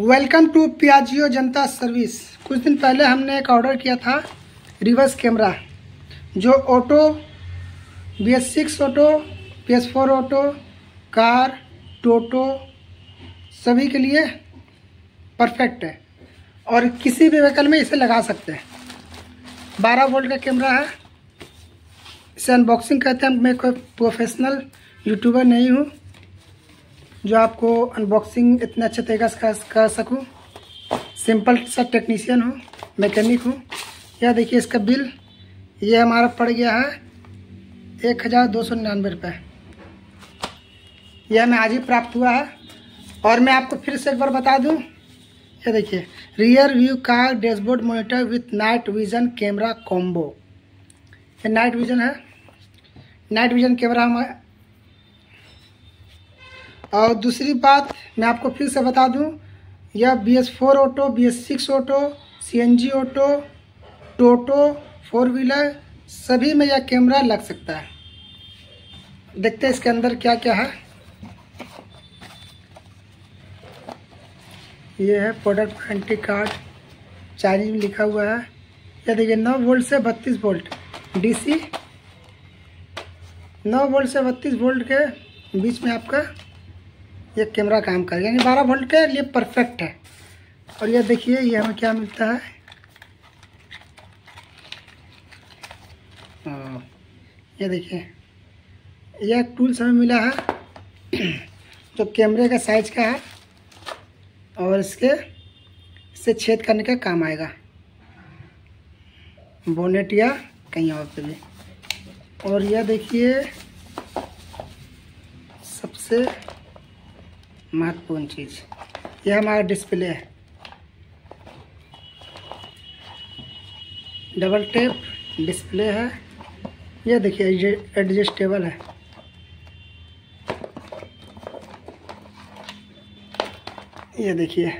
Welcome to Piaggio Janata service. कुछ दिन पहले हमने एक ऑर्डर किया था रिवर्स कैमरा जो auto B S six auto P S four auto car toto सभी के लिए परफेक्ट है। और किसी भी व्हीकल में इसे लगा सकते हैं। बारह वोल्ट का कैमरा है। इसे अनबॉक्सिंग कहते हैं। मैं कोई प्रोफेशनल यूट्यूबर नहीं हूँ। जो आपको अनबॉक्सिंग इतने अच्छे तरीके से कर, सकूँ। सिंपल सा टेक्नीशियन हूँ मैकेनिक हूँ। यह देखिए इसका बिल ये हमारा पड़ गया है एक हज़ार दो सौ निन्यानवे रुपये यह हमें आज ही प्राप्त हुआ है। और मैं आपको फिर से एक बार बता दूँ ये देखिए rear view car dashboard monitor with night vision camera combo ये नाइट विजन है। नाइट विजन कैमरा हम और दूसरी बात मैं आपको फिर से बता दूँ, यह B S four auto B S six auto C N G auto toto four wheeler सभी में यह कैमरा लग सकता है। देखते हैं इसके अंदर क्या क्या है। ये है प्रोडक्ट वारंटी कार्ड चार्जिंग लिखा हुआ है। यह देखिए, नौ वोल्ट से बत्तीस वोल्ट डीसी नौ वोल्ट से बत्तीस वोल्ट के बीच में आपका ये कैमरा काम करेगा। यानी बारह वोल्ट के लिए परफेक्ट है। और ये देखिए, ये हमें क्या मिलता है? ये देखिए यह टूल्स हमें मिला है, जो कैमरे का साइज़ का है, और इसके, इससे छेद करने का काम आएगा। बोनेट या कहीं और पे भी। और यह देखिए, सबसे महत्वपूर्ण चीज़। यह हमारा डिस्प्ले है। डबल टेप डिस्प्ले है। यह देखिए एडजस्टेबल है। ये देखिए।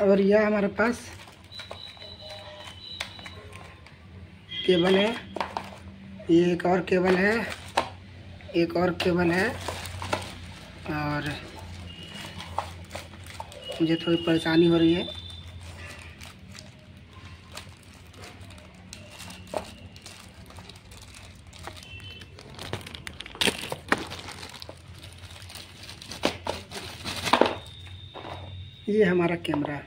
और यह हमारे पास केबल है। ये एक और केबल है। एक और केबल है। और मुझे थोड़ी परेशानी हो रही है। ये हमारा कैमरा।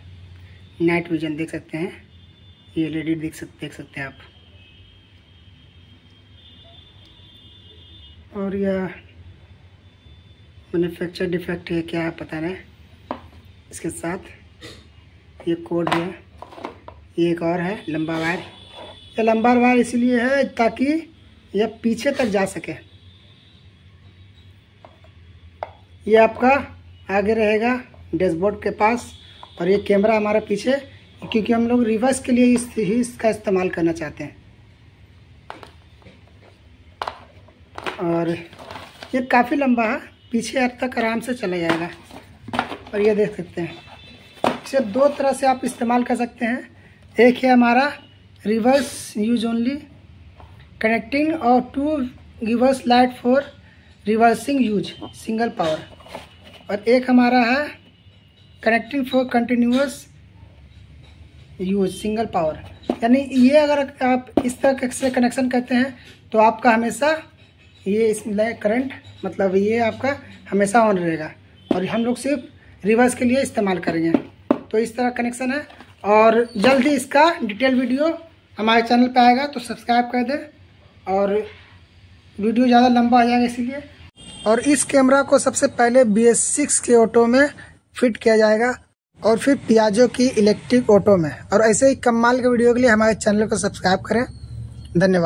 नाइट विजन देख सकते हैं। ये एलईडी देख सकते देख सकते हैं आप। और यह मैन्युफैक्चर डिफेक्ट है, क्या है पता नहीं। इसके साथ ये कोड है, ये एक और है, लंबा वायर। यह लंबा वायर इसलिए है ताकि यह पीछे तक जा सके। ये आपका आगे रहेगा डैशबोर्ड के पास और ये कैमरा हमारा पीछे, क्योंकि हम लोग रिवर्स के लिए इस, ही इसका इस्तेमाल करना चाहते हैं। और ये काफ़ी लंबा है, पीछे अब तक आराम से चला जाएगा। और ये देख सकते हैं, इसे दो तरह से आप इस्तेमाल कर सकते हैं। एक है हमारा रिवर्स यूज़ ओनली कनेक्टिंग और to reverse light for reversing use single power और एक हमारा है connecting for continuous use single power यानी ये अगर आप इस तरह से कनेक्शन करते हैं तो आपका हमेशा ये इसमें करंट मतलब ये आपका हमेशा ऑन रहेगा। और हम लोग सिर्फ़ रिवर्स के लिए इस्तेमाल करेंगे। तो इस तरह कनेक्शन है। और जल्द ही इसका डिटेल वीडियो हमारे चैनल पर आएगा तो सब्सक्राइब कर दें। और वीडियो ज़्यादा लंबा आ जाएगा इसीलिए। और इस कैमरा को सबसे पहले बी एस सिक्स के ऑटो में फिट किया जाएगा। और फिर पियाजो की इलेक्ट्रिक ऑटो में। और ऐसे ही कमाल के वीडियो के लिए हमारे चैनल को सब्सक्राइब करें। धन्यवाद।